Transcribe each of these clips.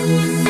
Podcast.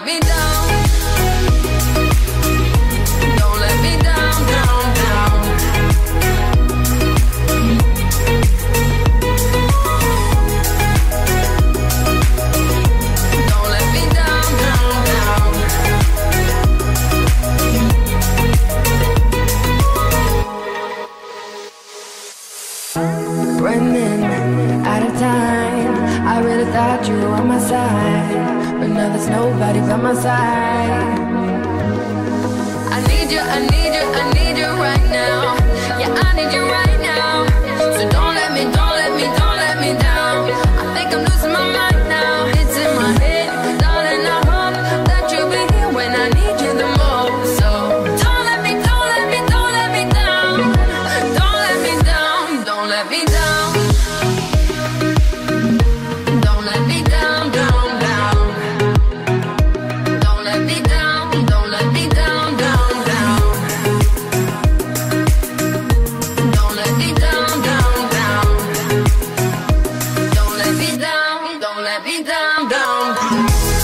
Don't let me down, down, down. Don't let me down, down, down. Running out of time. I really thought you were on my side but now there's nobody by my side. I need you, I need you, I need you right now. Yeah, I need you right now. So don't let me, don't let me, don't let me down. I think I'm losing my mind now. It's in my head, darling, I hope That you'll be here when I need you the most. So don't let me, don't let me, don't let me down. Don't let me down, don't let me down. down, down.